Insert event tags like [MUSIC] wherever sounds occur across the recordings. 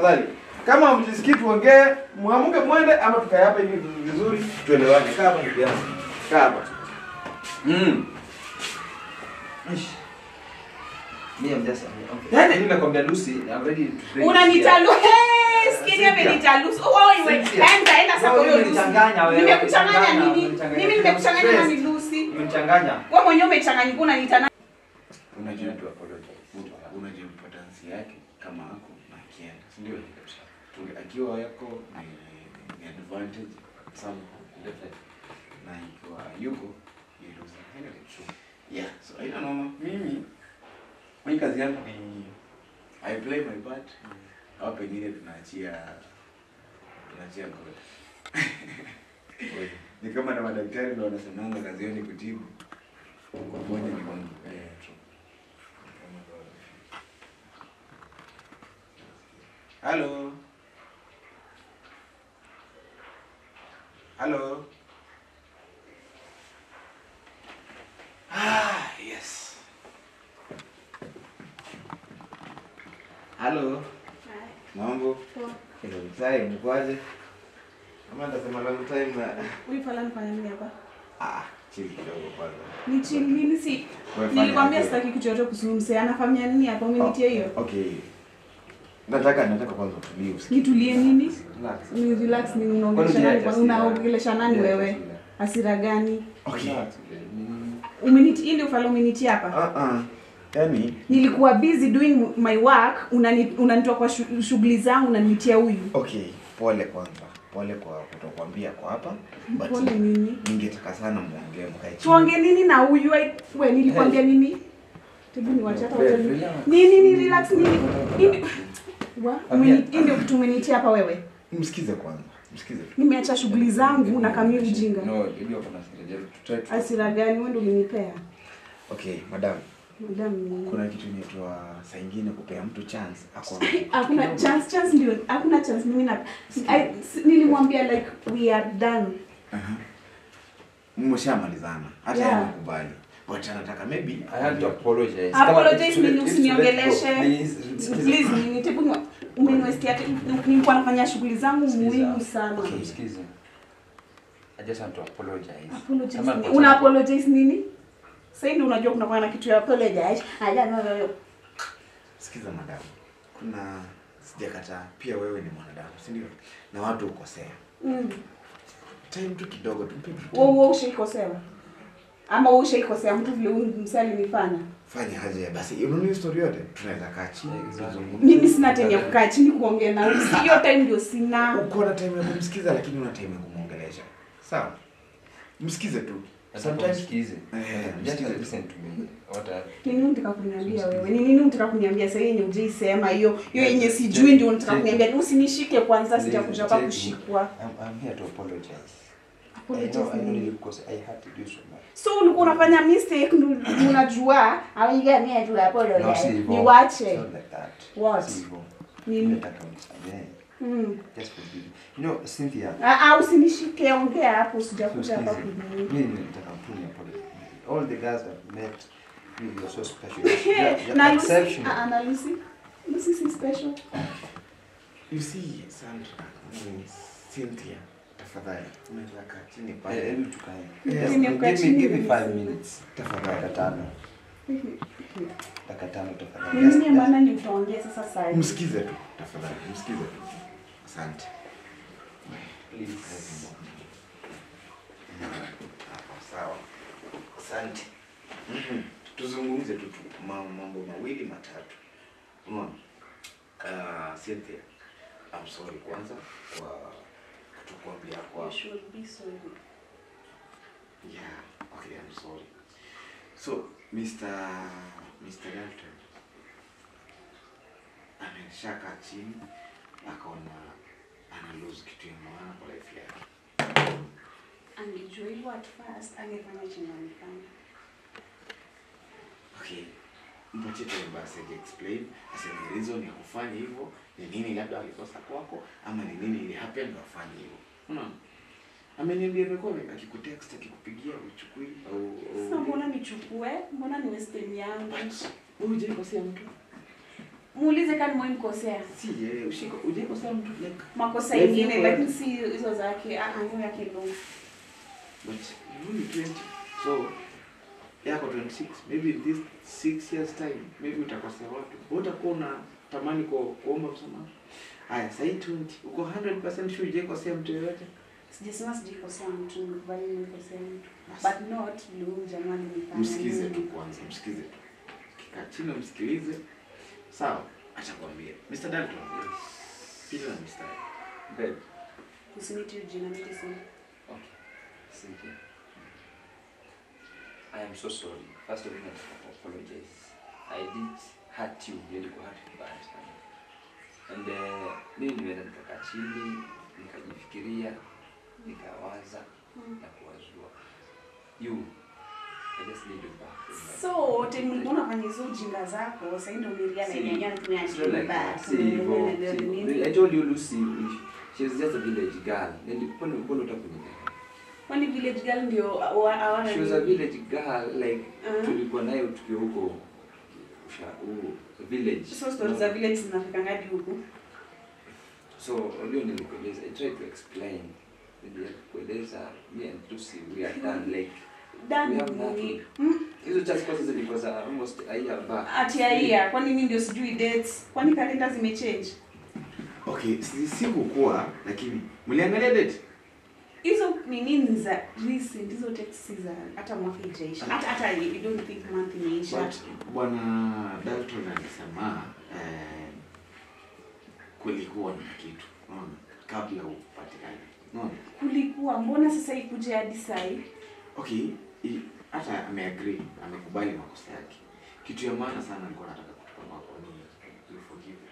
Tafadhali. Kama hamjisikii tuongee, muamuke mwende ama tukae hapa hivi vizuri tuelewane. Kaa hapa ndugu yangu. Kaa hapa. Mm. Mimi I'm just. Okay. Yaani- Mimi nakwambia Lucy, I'm ready to train. Unanitalu. Hey, skini amenitalu. Oh, wewe. Cynthia. Enda enda sasa Wewe huyo Lucy. wewe, Nimekuchanganya nini? Mimi nimekuchanganya na Lucy? Umechanganya. Wewe mwenyewe umechanganyika unanitana. Unajua tu apologize. Unajua importance yake kama ako ndio? Tunge akiwa yako ni, ni advantage somehow. Na ikiwa yuko you lose. Anyway, true. Yeah, so I don't know. Mimi mimi kazi yangu ni I play my part. Hapa pengine tunaachia tunaachia God. [LAUGHS] ni kama na madaktari ndio wanasemanga kazi yao ni kutibu. Kuponya ni Mungu. Eh, true. Hello. Hello. Ah, yes. Hello. Mambo. Hello, time kwaje? Ama ndasema long time na Huyu pala anafanya nini hapa? ah, chill kidogo kwanza. Ni chini nini si? Nilikwambia sitaki kitu chochote kuhusu msee. Anafanya nini hapa? Umenitia hiyo? Okay. Nataka nataka kwanza utulie usikie. Nitulie nini? Relax. Ni relax ni unaongelesha nani? kwa? Unaongelesha nani wewe? hasira? Gani? Okay. Umeniti ile ndio ufala umenitia hapa? Ah ah. Yaani Nilikuwa busy doing my work, unani- unanitoa kwa shughuli zangu unanitia huyu. okay, pole kwanza. Pole kwa kutokuambia kwa hapa. But Pole nini? ningetaka sana muongee mkae chini. Tuongee nini na huyu? We nilikwambia nini? Tebu ni wacha hata Relax. Nini ni relax nini? Wa, ndio kitu umenitia hapa wewe. Msikize kwanza. Msikize. Nimeacha shughuli zangu na kamia ujinga. No, maybe kuna na hasira. Try Hasira gani wewe ndio umenipea? Okay, madam. Kuna kitu inaitwa saa ingine kupea mtu chance. Hakuna chance chance ndio hakuna chance mimi na nilimwambia like we are done. Aha. Mmeshamalizana. Hata Yeah. yeye. But anataka maybe I have to apologize. Apologize mimi usiniongeleshe. Please, mimi tebu ni umeniwestia nilikuwa nafanya shughuli zangu muhimu sana. Okay. I just want to apologize. Apologize Una apologize nini? Sasa ndio unajua kuna kwa na kitu ya apologize. guys. Haya na wewe. Sikiza madam. Kuna sijakataa pia wewe ni mwanadamu, si ndio? Na watu ukosea. Mm. Time tu kidogo tu. mpe. Wewe wewe ushikosea. Ama wewe ushaikosea mtu vile huyu msali nifanya. Fanya aje basi. Unaona ni story yote? Tunaweza kaa chini. Tuzungumze. Mimi sina time ya kukaa chini kuongea na wewe. Hiyo time ndio sina. Uko na time ya kumsikiza lakini una time ya kumuongelesha. Sawa? Msikize tu. Eh, nini unataka kuniambia wewe? Ni nini unataka kuniambia sasa yenye ujaisema hiyo hiyo yenye sijui ndio unataka kuniambia. Usinishike kwanza sijakuja hapa kushikwa. I'm, I'm here to apologize. I Apologize know, I know nini? really because I had to do so ulikuwa unafanya mistake unajua haigamia tu No, apologize. Niwache. What? Nini? Mm. Just forgive me. You know, Cynthia, Ah, ah, usinishike ongea hapo sijakuja hapa Usikize. mimi nataka tu ni. All the guys I've met, you you're so special. You're, you're [LAUGHS] Na Lucy, exceptional. na Lucy. Lucy si special. You see, Sandra, mm, Cynthia, tafadhali. Unaweza kaa chini pale. hebu tukae. Yeah. Just Chini give me, give me kabisa. minutes. Dakika tano. Dakika tano tafadhali. Ni maana ni utaongea sasa sasa? Msikize tu, tafadhali. Msikize tu. Asante. Sawa. Asante. Mhm. Tuzungumze tu tu mambo mawili matatu. Unaona? Ah, Cynthia, I'm sorry kwanza kwa kutokuambia kwa You should be sorry. Yeah, okay, I'm sorry. So, Mr. Mr. Dalton ameshaka chini akaona ana lose kitu ya maana kwa life yake. Angejua hivyo at first angefanya chenye amefanya. Okay, mpatie tu basi aje explain aseme reason ya kufanya hivyo ni nini, labda alikosa kwako ama ni nini ili happen ndo afanye hivyo. Unaona? Ameniambia imekuwa akikutext akikupigia uchukui au Sasa mbona nichukue? Mbona ni waste yangu? wewe hujaikosea mtu. Muulize kani mwemkosea Si yeye ushiko ujaikosea mtu like makosa ingine lakini si hizo zake ah, ah, yake ndo but you only 20 so yako 26 maybe in this 6 years time maybe utakosea watu. Wewe utakuwa una tamani kwa kuomba msamaha? Haya sahii 20 uko 100% sure ujaikosea mtu yoyote sijasema sijikosea mtu nikubali nimekosea mtu. But not blue jamani msikize tu kwanza msikize tu. Kikaa chini msikilize sawa acha kuambia Mr. Dalton pili na Mr. Babe, usiniti jina mimi sana okay. Cynthia. I am so sorry. First of all, I apologize. I did hurt you, really hurt you sana. And uh, mimi nimeenda nikakaa chini, nikajifikiria, nikawaza na kuwazua. You, so wote kwenye hizo ujinga zako? Sasa ndio I told you Lucy, she was just a village girl. Mbona mbona kwani village girl ndio wa- hawana She was a village girl like Uh-huh. tulikuwa nayo tukiwa huko usha huko village. so stories za village zinafika ngadi huku? So ulio nilikueleza, I tried to explain. Nilikueleza me and Lucy we are done like Hmm? hizo just courses zilikuwa za almost a year back. ati aia kwani mimi ndio sijui dates? Kwani kalenda zimechange? Okay si si lakini mliangalia date? Hizo ni nini za recent? Hizo texts za hata mwaka ijaisha. Hata hata you don't think month imeisha. Bwana Dalton alisema eh, kulikuwa na kitu unaona kabla upatikane. Unaona? Kulikuwa. Mbona sasa ikuje hadi sai? Okay i- hata ameagree amekubali makosa yake. Kitu ya maana sana alikuwa anataka kutoka kwako ni you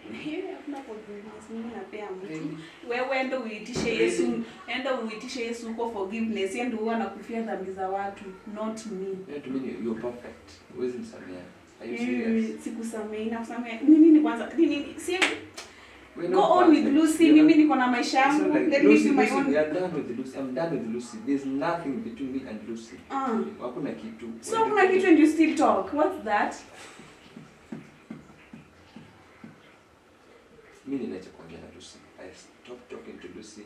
[LAUGHS] wewe enda uitishe Yesu enda uitishe Yesu huko forgiveness. Yeye ndio anakufia dhambi za watu not me. Yeah, to you're perfect. Huwezi. Are you serious? Kusamea ni kwanza nini si go on with. Lucy mimi niko na maisha yangu let me do my Lucy, own we are done with Lucy. I'm done with Lucy. There's nothing between me and Lucy. ah Hakuna kitu. so kuna kitu and you still talk what's that Mimi ninaacha kuongea na Lucy. I stopped talking to Lucy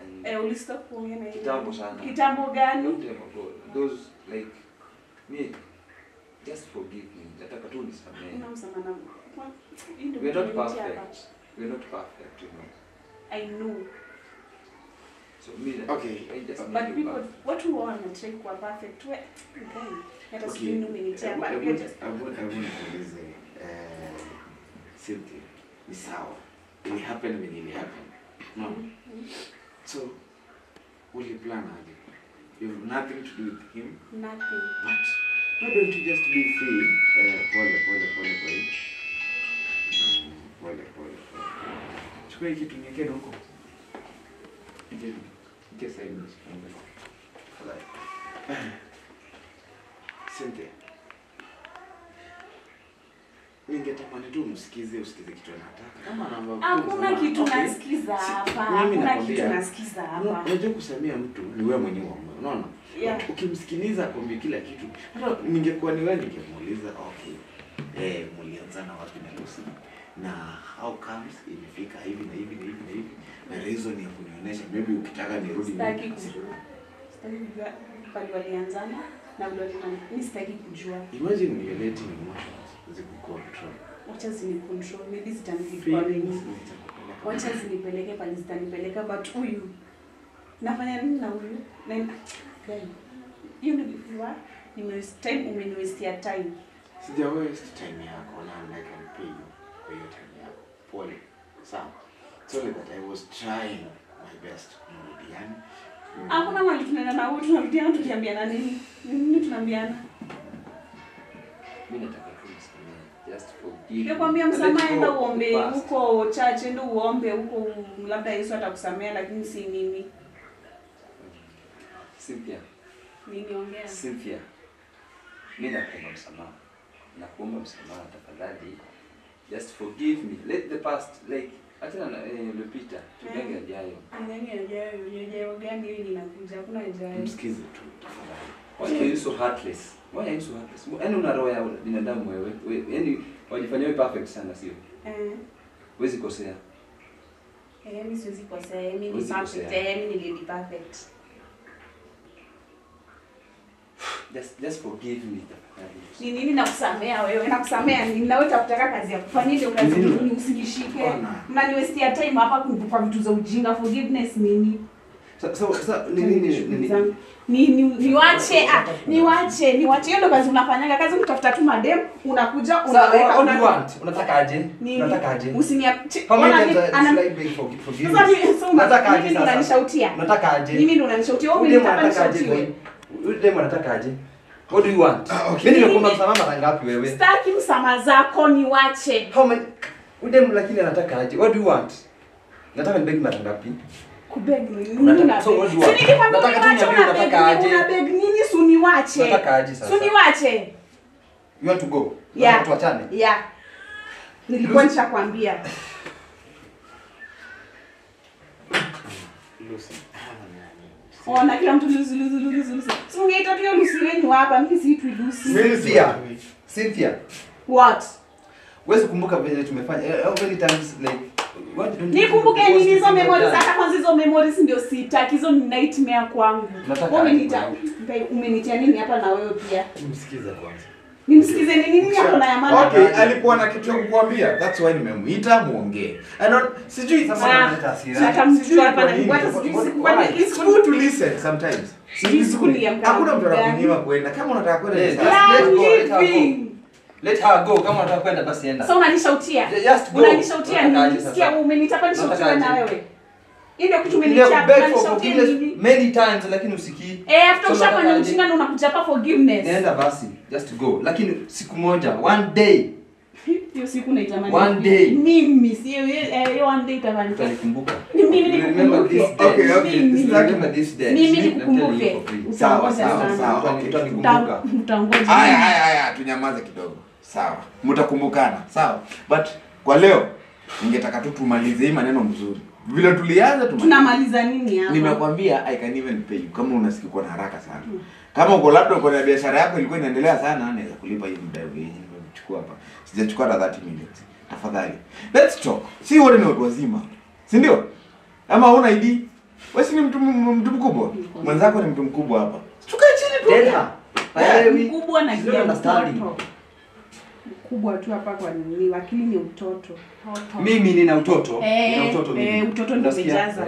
and eh ulistop kuongea na yeye Kitambo sana. kitambo gani long time ago. Those like me just forgive me. Nataka tu nisamehe. Una We are We're not perfect. We're not perfect, you know. I know. So me Okay. I just but need you people back. watu wana try kuwa perfect. We okay. Hata Okay. sijui nini umenitia Hebu- but hebu- you're just hebu- hebu nikuulize, eh, Cynthia, ni sawa ili happen venye ili happen no. So uliplan aje you have nothing to do with him? Nothing. But why don't you just be free? Eh, pole pole pole kwa chukua hiki kitu niekeni huko Nikeni. Nikeni sasa hivi nisifunge. Sente. Ningetamani tu msikize usikize kitu anataka. Kama namba hakuna kitu nasikiza hapa hakuna kitu nasikiza hapa Unajua kusamia mtu ni wewe mwenyewe uamue, unaona? Yeah. Ukimsikiliza akwambie kila kitu. Hata ningekuwa ni wewe ningemuuliza okay. Eh, mlianzana wapi na Lucy? Na how comes imefika hivi na hivi na hivi na hivi? Na reason ya kunionyesha maybe ukitaka nirudi sitaki kujua. Sitaki kujua pale walianzana na walifanya. Mimi sitaki kujua. Imagine you're letting emotions zikucontrol. wacha zini control maybe zitanipeleka wacha zinipeleke pale zitanipeleka but huyu. Nafanya nini na huyu? Na hiyo ni before nimewaste time umeniwestia time. Sija waste time yako na can pay you kwa hiyo time yako. Pole. sana. Sorry that I was trying my best. Mrudiani. Hakuna mali tunaenda na huyu tunarudiana tukiambiana nini nini tunaambiana Mimi nataka. Nikwambia msamaha, enda uombe huko church, enda uombe huko, labda Yesu atakusamea, lakini si mimi. Cynthia, Niniongea Cynthia. Mimi nakuomba msamaha. Nakuomba msamaha tafadhali. Just forgive me. Let the past like achana na eh, iliyopita. Tugange ajayo. nani ajayo? Ajayo gani hiyo inakuja? Hakuna ajayo. Msikize tu tafadhali. Why are you so heartless? Why are you so heartless? yani una roho ya binadamu wewe. yani wajifanya wewe perfect sana sio? Eh, Huwezi kosea. eh, mimi siwezi kosea, mimi ni perfect, eh, mi ni lady perfect. Just just forgive me. Ni nini nakusamea wewe? Nakusamea nini? Na wewe utakutaka kazi ya kufanya ile nini usinishike. Mnaniwestia time hapa kwa vitu za ujinga. Forgiveness nini? Niwache niwache, niwache. Hiyo ndo kazi unafanyaga. Kazi kutafuta tu madem, unakuja Sasa unaweka what do you una want? Unataka aje? Nini? Unataka aje? Usinia How many Ona times mi- I- ana- should I beg for Sasa forgiveness? mimi ndo unanishautia. Anataka aje? What do you want? Ah, okay. Mimi nimekuomba msamaha mara ngapi wewe? Sitaki msamaha zako niwache. How many? Udem lakini anataka aje? What do you want? Nataka nibeg mara ngapi? Kubeg nini? Unataka- una so what do you want? Nataka tu niambie unataka aje? Una beg nini? Si uniwache. Nataka aje sasa? Si uniwache. You want to go? Yeah. Tuachane? Yeah. Nilikuwa nishakwambia. Lucy. Ona kila mtu lusi lusi lusi lusi. Si ungeita tu hiyo lusi wenu hapa, mimi siitwi lusi. Cynthia. Cynthia. What? wewe kumbuka vile tumefanya eh, how many times like what don't you- Nikumbuke nini hizo memories hata kwanza hizo memories ndio sitaki. Hizo ni nightmare kwangu. Umenitia nini hapa na wewe pia? Msikize kwanza. Nimsikize ni nini hapo na yamana? Okay, alikuwa na kitu ya kukuambia. That's why nimemuita muongee. I don't sijui Sasa Ah, unaleta hasira. Hata hapa na hata sijui kwani It's good to listen sometimes. Sijui siku niliamka Hakuna mtu anakunyima kwenda. Kama unataka kwenda. Yeah, go, let her living. Let her go. Kama unataka kwenda basi enda. Just go. Unataka aje nini? sasa? Umenitapa nishautiwa na wewe. Ile kitu many times lakini usikii. Eh, after ushafanya na unakuja forgiveness. Nenda basi, just go. Lakini siku moja, one day Hiyo siku naitamani. One day. Mimi si hiyo one day itafanyika. utanikumbuka. Mimi Remember this day. Okay, okay. Remember this day. Mimi nikukumbuke. you for free. Sawa, sawa, sawa. Okay. Utanikumbuka. Uta- Haya haya haya tunyamaze kidogo. Sawa. Mtakumbukana. Sawa. But kwa leo ningetaka tu tumalize hii maneno mzuri. Vile tulianza. Tunamaliza nini hapa? Nimekwambia I can even pay you kama unasikia kwa haraka sana. Kama uko labda uko na biashara yako ilikuwa inaendelea sana, naweza kulipa hiyo muda wenyewe nimechukua hapa. Sijachukua hata 30 minutes. Tafadhali. Let's talk. Si wote ni watu wazima. Si ndio? Ama una ID? Wewe si ni mtu mtu mkubwa? Mwenzako ni mtu mkubwa hapa. Tukae chini tu. Tena. mkubwa na She's mkubwa tu hapa kwa nini lakini ni utoto Toto. Mimi nina utoto. Eh, nina utoto mimi. eh, utoto ndio umejaza.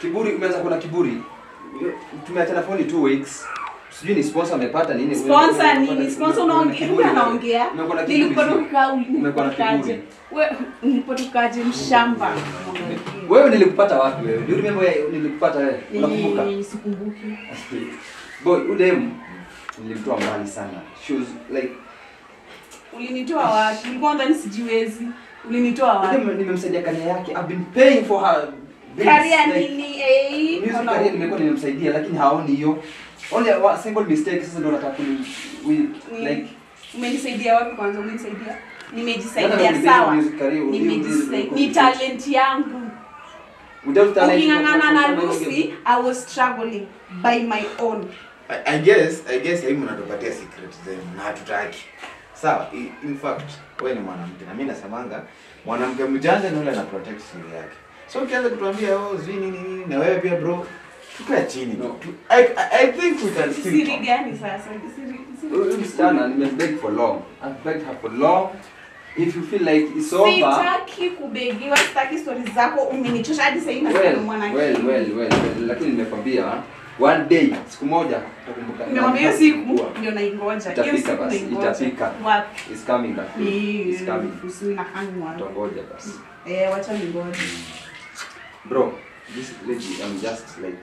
Kiburi umeanza kuna kiburi. Tumeachana phone two weeks. Sijui ni sponsor amepata nini. sponsor nini sponsor unaongea kiburi anaongea Umekuwa na kiburi. nilipotoka Umekuwa na ulipotokaje wewe we ulipotokaje mshamba Wewe nilikupata wapi wewe? Do you remember nilikupata wewe? Unakumbuka? Eh, sikumbuki Boy, udem nilimtoa mbali sana. shoes like ulinitoa wapi? Ulikuwa ndani sijiwezi. Ulinitoa wapi? Nimemsaidia kania yake. I've been paying for her. karia nini eh? Mimi career nimekuwa nimemsaidia lakini haoni hiyo. Only a single mistake sasa ndo nataka kuni like umenisaidia wapi kwanza? Umenisaidia? Nimejisaidia sawa. nimejisaidia ni talent yangu. Without talent, uking'ang'ana na Lucy I was struggling by my own. I, I guess I guess hii mnatupatia secret zenu na hatutaki. Sawa, i- in fact wewe ni mwanamke na mimi nasemanga mwanamke mjanja ni yule ana protect siri yake. So ukianza kutuambia oh zii nini nini na wewe pia bro tukae chini. No. Tu- I, I, I think we can still siri gani sasa siri siri msichana nimebeg for long. I've begged her for long. If you feel like it's over, sitaki kubegiwa sitaki stories zako umenichosha hadi sasa hivi well, nasema mwanamke well, well, well, well, lakini nimekwambia one day, siku moja utakumbuka. Nimekwambia hiyo siku ndio naingoja. Hiyo siku basi, itafika. wapi? It's coming back. It's coming. usina hangwa tutangoja basi. eh wacha ningoje. Bro, this lady, I'm just like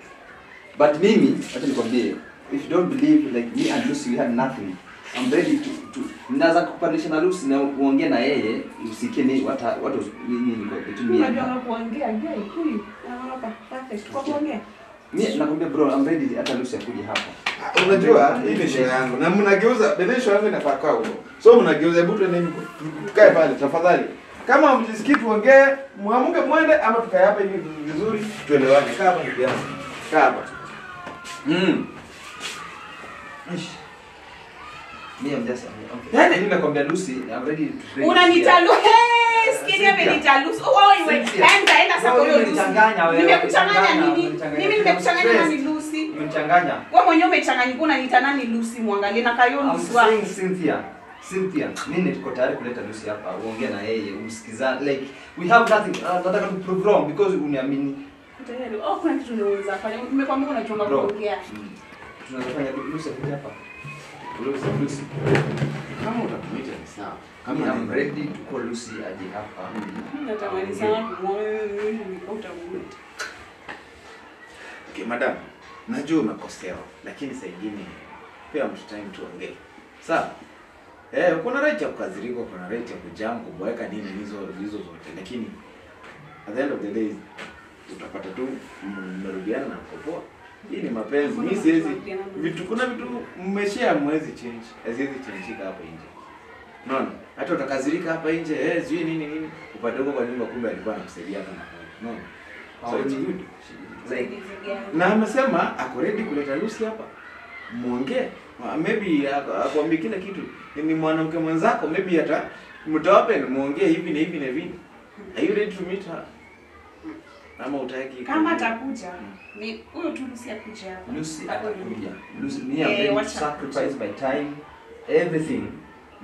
but mimi acha nikwambie if you don't believe like me and Lucy we had nothing. I'm ready to, to naweza kupanisha na Lucy na uongee na yeye usikie ni what what was nini niko me and unajua kuongea gay huyu. Hapa perfect. Kwa kuongea Mimi nakwambia bro I'm ready hata Lucy akuje hapa. Unajua hii ni show yangu na mnageuza bebe show yangu inafaa kwa huko. So mnageuza hebu tuende nini? tukae pale tafadhali. Kama mjisikii tuongee, muamuke mwende ama tukae hapa hivi vizuri tuelewane. Kaa hapa ndugu yangu. Kaa hapa. Mm. Ish. Me mwenye Lucy unanitalu. Enda enda nini? Mimi nimekuchanganya Lucy? Wewe mwenyewe umechanganyika unaniita nani Lucy mwangalie na kayo Lucy. Cynthia. Cynthia, mimi niko tayari kuleta Lucy hapa uongee na yeye umsikizane like we have nothing uh, nataka tu prove wrong because uniamini Tayari. Oh, kuna kitu unaweza fanya. Nimekwambia unachonga kuongea. tunaweza fanya Lucy hapa Kama utakuita ni sawa. kama to Lucy aje hapa Natamani sana kumwona najua umekosewa, lakini saa ingine pia mtu time tuongee. Sawa? Eh, kuna right ya kukazirika, kuna right ya kujam, kuboeka nini hizo hizo zote, lakini at the end of the day utapata tu mmerudiana na mko poa. Hii ni mapenzi. Mimi siwezi vitu kuna vitu mmeshare mwezi change. Haziwezi changika hapa nje. Unaona? Hata utakazirika hapa nje, eh, sijui nini nini, upate huko kwa nyumba kumbe alikuwa anakusaidia kama Unaona? So it's good. Zaidi. na amesema ako ready kuleta Lucy hapa muongee maybe akwambie kila kitu ni mwanamke mwenzako maybe hata mtawape muongee hivi na hivi na hivi are you ready to meet her ama utaki Kama atakuja, ni huyo tu Lucy akuja hapa. Lucy atakuja Lucy ni I'm Eh, wacha sacrifice by time everything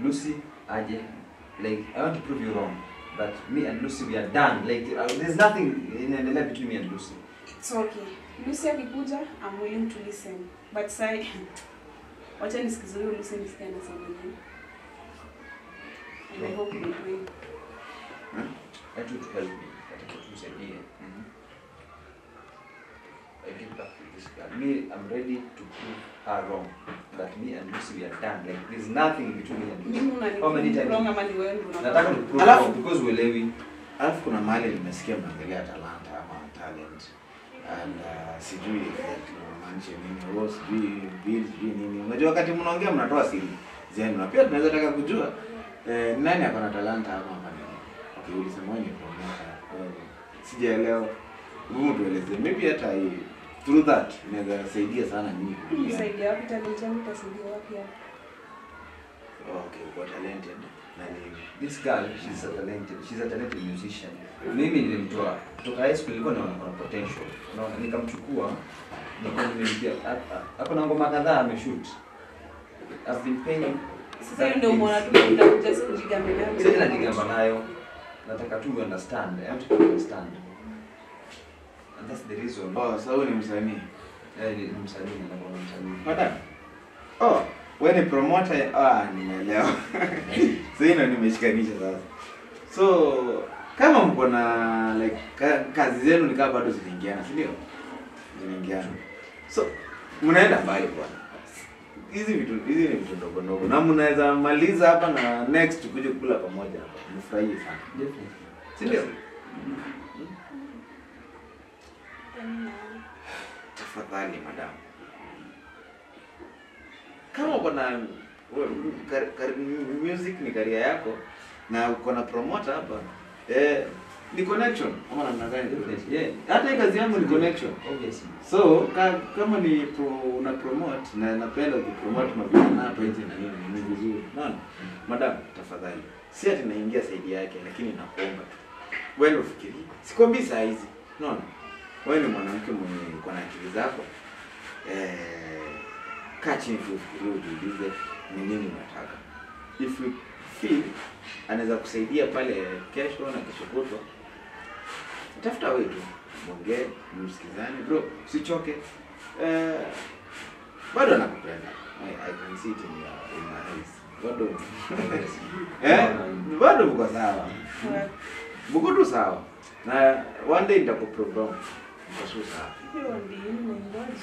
Lucy aje like I want to prove you wrong but me and Lucy we are done like uh, there's nothing inaendelea between me and Lucy It's okay. Lucy akikuja, I'm willing to listen. But sai [LAUGHS] wacha nisikize huyo Lucy nisikie anasema nini. And I hope you will. I to help me tusaidie I get back with this girl. Me, I'm ready to prove her wrong. That me and Lucy, we are done. Like, there's nothing between me and Lucy. How many times? Nataka to prove Alafu- wrong because uelewi. alafu kuna mahali nimesikia mnaangalia talanta ama talent and uh, sijui unamaanisha nini huo sijui bill sijui nini unajua wakati mnaongea mnatoa siri zenu na pia tunaweza taka kujua eh, nani akona talanta ama hapa nini okay ulisema wewe ni promoter sijaelewa ngumu tueleze maybe hata hii through that inaweza saidia sana nyinyi Yeah. Saidia wapi talent yangu itasaidia wapi hapa? okay kwa talented na nini? This girl, she's a talented, she's a talented musician. Mimi nilimtoa kutoka high school, nilikuwa naona kuna potential. Unaona, nikamchukua nilikuwa nimempia hapo na ngoma kadhaa ameshoot. I've been paying Sasa ndio umeona tu jigambe nayo. Sasa najigamba nayo. Nataka tu understand. I want to understand. And that's the reason. oh wewe ni msanii Eh, ni msanii na kwa msanii. pata Oh, wewe ni promoter. Ah, nimeelewa. [LAUGHS] Sasa hino nimeshikanisha sasa. So, kama mko na like ka, kazi zenu ni kama bado zinaingiana, si ndio? Zinaingiana. So, mnaenda mbali bwana. Hizi vitu hizi ni vitu ndogo ndogo. Na mnaweza maliza hapa na next tukuje kula pamoja hapa. Mfurahie sana. Si ndio? Tafadhali madam, kama uko na music ni karia yako na uko na promoter hapa eh, ni connection ama namna gani? Yeah. Hata hii kazi yangu ni connection. Obviously. So ka, kama ni pro, una promote na napenda ukipromote na hapa hizi na nini ni vizuri. Unaona? Madam, tafadhali. Si ati naingia saidi yake lakini nakuomba tu. Wewe ufikiri. Sikwambii saa hizi. Unaona? Wewe ni mwanamke mwenye uko na akili zako. Eh, kaa chini tu ufikirie ujiulize ni nini unataka. If you feel anaweza kusaidia pale kesho na kesho kutwa tafuta wewe. Tu mwongee msikizane. Bro usichoke. Eh, bado anakupenda I, I can see it in your, in my eyes. Bado. [LAUGHS] Eh, bado mko sawa. Mko tu sawa. Na one day nitakuprogram ninangoja.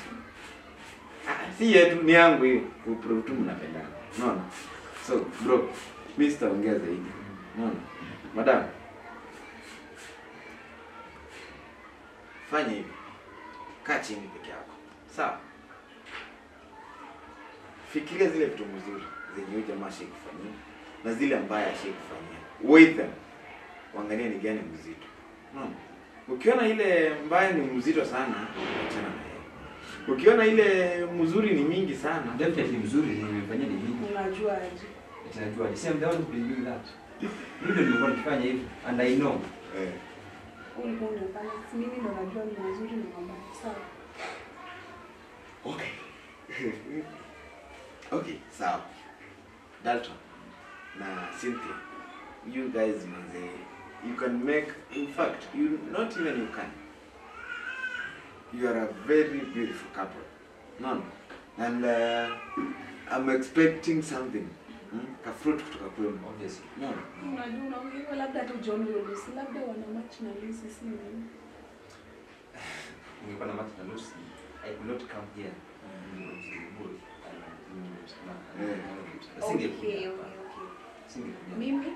Ah, si yetu ni yangu hiyo, kuprove tu mnapendana. Unaona? So bro mimi sitaongea zaidi. Unaona? Madam fanya hivi kaa chini peke yako sawa fikiria zile vitu mzuri zenye huyu jamaa ashakufanyia na zile ambaye ashakufanyia weigh them uangalie ni gani mzito unaona ukiona ile mbaya ni mzito sana achana na yeye ukiona ile mzuri ni mingi sana Definitely mzuri ni nimefanyia ni mingi, Unajua aje? Tunajua. same I'm the to been that. Ndio nilikuwa nikifanya hivi and I know. Eh. Ulikuwa Okay. [LAUGHS] okay, sawa. Dalton na Cynthia, you guys manze, you can make, in fact, you not even you can. You are a very beautiful couple. No, no. And uh, I'm expecting something. Hmm? Ka fruit kutoka kwenu. Obviously. No, unajua unaongea labda tu John Lucy labda wana match na Lucy si mimi [SIGHS] Ningekuwa na match na Lucy, I could not come here. Okay okay okay mimi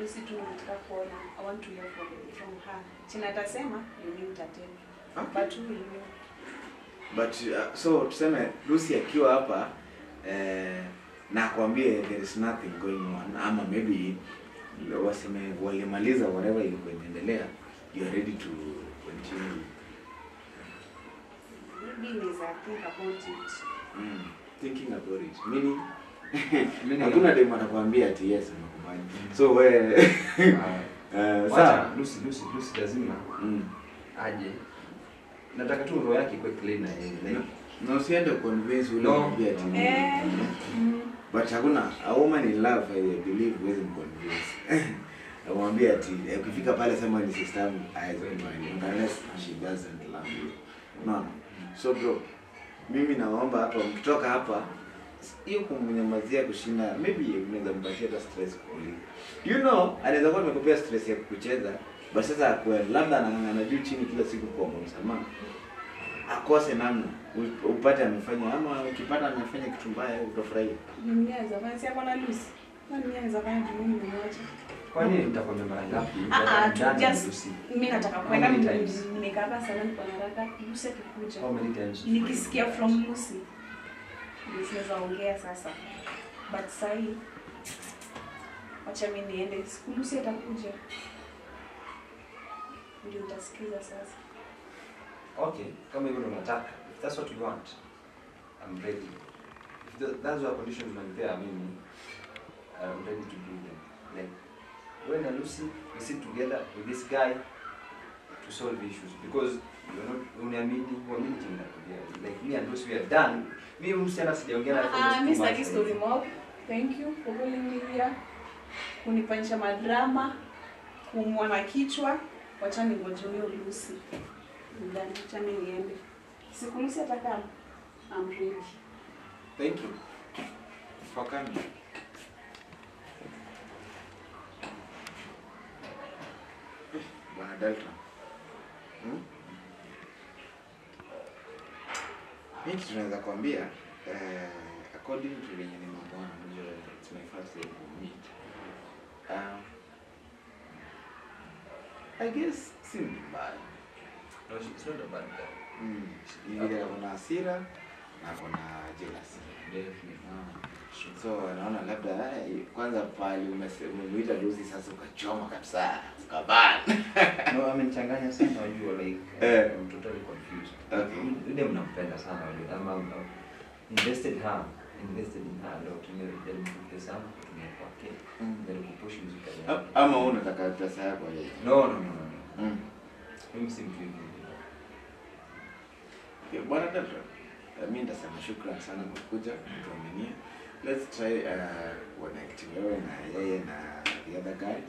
Lucy tu nataka kuona I want to hear from from her china atasema ndio mimi nitatenda Okay. but you know But uh, so tuseme Lucy akiwa hapa eh, na akwambie there is nothing going on. Ama maybe waseme walimaliza whatever ilikuwa inaendelea you are ready to continue. Maybe think about it. Mm, thinking about it. Meaning [LAUGHS] hakuna demo anakuambia ati yes nakubali so we [LAUGHS] [LAUGHS] uh, sawa. Lucy, Lucy, Lucy lazima mm. aje. Nataka tu roho yake kwa clean na yeye. Na usiende convince ule No. mwambie ati eh. mm, but hakuna a woman in love I believe huwezi mconvince. [LAUGHS] Amwambia ati eh, ukifika pale sema ni sister yangu don't mind. unless she doesn't love you. No so bro mimi naomba hapa mkitoka hapa hiyo kumnyamazia kushinda maybe unaweza mpatia hata stress kuli. You know anaweza kuwa amekupea stress ya kukucheza but sasa labda anang'ang'ana juu chini kila siku kwa msamaha akose namna upate amefanya ama ukipata amefanya kitu mbaya utafurahia. Mimi kwani nitakwambia mara ngapi? Ah, ah, nataka kwenda sana kwa haraka How many times? nikisikia from ongea sasa. But sahi wacha mimi niende. Siku Lucy atakuja ndio utasikiza sasa Okay, kama hivyo ndo unataka. If that's what you want, I'm ready. If the, that's your conditions unanipea mimi, I'm ready to do them. Like, when and Lucy, we sit together with this guy to solve issues because you're not uniamini, huamini chenye nakwambia. Like me and Lucy, we are done. Mimi msichana sijaongea na Ah, mimi sitaki story mob thank you for calling me here kunifanyisha madrama kumwana kichwa wacha ningoje Lucy ndani niende Thank you for coming. Bwana Dalton. Hmm? Tunaweza kuambia eh, according to venye nimemwona ndio it's my first day to meet. Um, I guess si mbaya. Mm. Ni kuna hasira na kuna jealousy. So naona labda eh, kwanza pale umeuita dozi sasa ukachoma kabisa ukabana. [LAUGHS] No, amenichanganya sana wajua like Eh. I'm totally confused. Okay. Yule mnampenda sana wajua. Ama invested her, invested in her ndio tumejaribu pesa yangu kutumia kwake. Mm. Jaribu push yake. Ama unataka pesa yako yeye. No, no, no, no. no. Mm. Mimi si mtu Okay, Bwana Debra, uh, mi nitasema shukrani sana kwa kuja kutuaminia. Let's try uh, connect wewe na yeye na the other guy.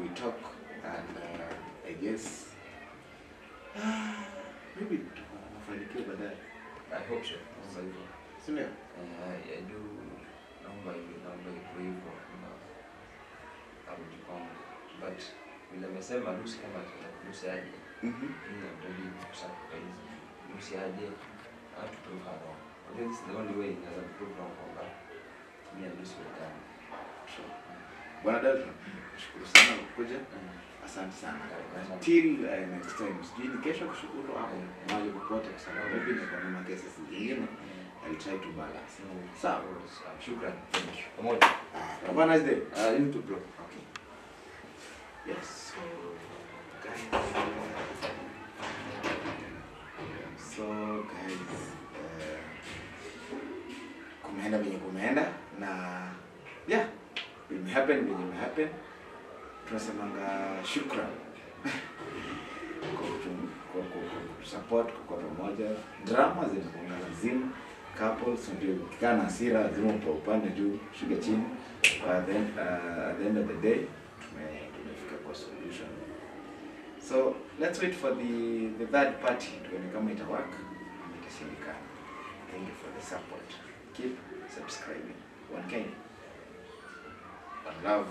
We talk and uh, I guess ah, [SIGHS] maybe tutakuwa baadaye. I hope so. Sasa hivyo. Si ndio? Eh, I do naomba hivyo, naomba hivyo hivyo. Na arudi kwangu. But vile amesema Lucy kama Lucy aje. Mhm. Ndio ndio ready to sacrifice. watu her wrong. I think is the only way inaweza prove wrong kwamba Lucy were done. Sure. Bwana Dalton, shukuru sana kwa kuja. Asante sana. Till uh, next time. Sijui ni kesho kushukuru hapo mahali popote kwa sababu maybe niko na zingine. I'll try to balance. Sawa. Shukrani. Thank you. Pamoja. Have a nice day. Uh, you too, bro. Tunasemanga shukran kwa kutu- kwa kwa- kwa kutusupport kwa pamoja. Drama zinakuanga lazima, couples ndio ukikaa na hasira lazima upa upande juu shuke chini. But then uh, at the end of the day tumefika kwa solution. So let's wait for the the third party tuone kama ita work ama itashindikana. Thank you for the support. Keep subscribing. One kind. One love.